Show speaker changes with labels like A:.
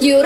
A: You